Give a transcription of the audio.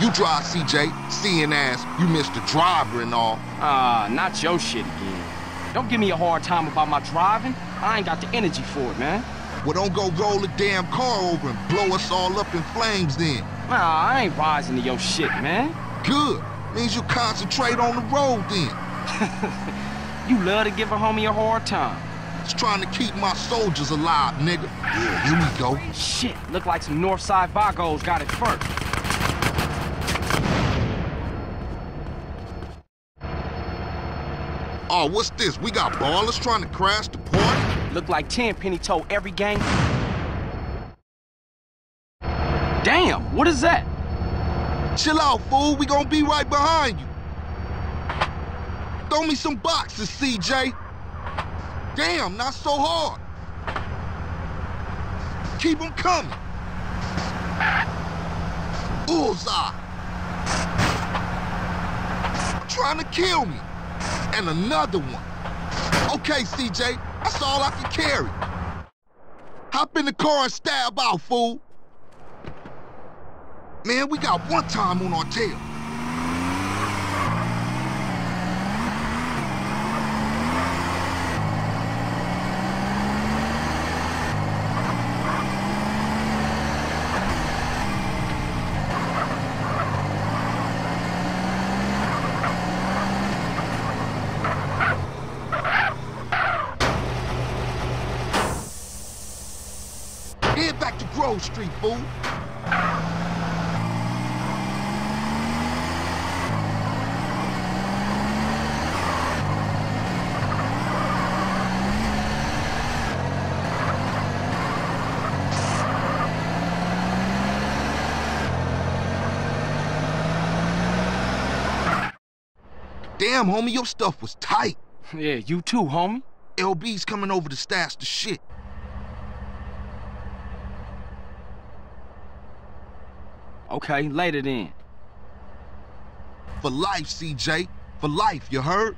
You drive, CJ, seeing as you missed the driver and all. Ah, not your shit again. Don't give me a hard time about my driving. I ain't got the energy for it, man. Well, don't go roll the damn car over and blow us all up in flames then. Nah, I ain't rising to your shit, man. Good. Means you concentrate on the road then. You love to give a homie a hard time. It's trying to keep my soldiers alive, nigga. Yeah, here we go. Shit, look like some Northside Vagos got it first. Oh, what's this? We got ballers trying to crash the party? Look like Tenpenny told every gang. Damn, what is that? Chill out, fool. We gonna be right behind you. Throw me some boxes, CJ. Damn, not so hard. Keep them coming. Bullseye. Trying to kill me. And another one. Okay, CJ, that's all I can carry. Hop in the car and stab out, fool. Man, we got one time on our tail. Head back to Grove Street, fool. Damn, homie, your stuff was tight. Yeah, you too, homie. LB's coming over to stash the shit. Okay, later then. For life, CJ. For life, you heard?